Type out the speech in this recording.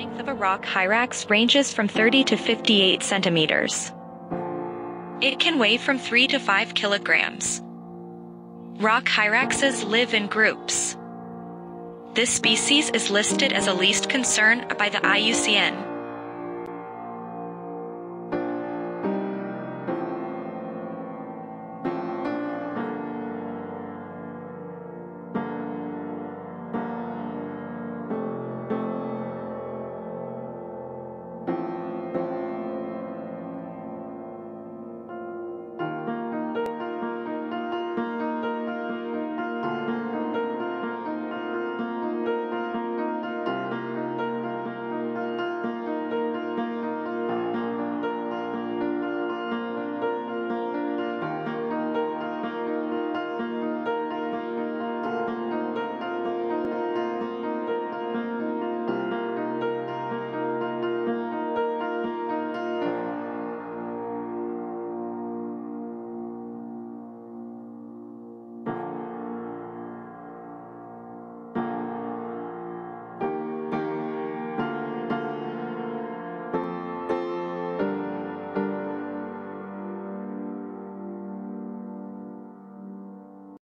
length of a rock hyrax ranges from 30 to 58 centimeters. It can weigh from 3 to 5 kilograms. Rock hyraxes live in groups. This species is listed as a least concern by the IUCN.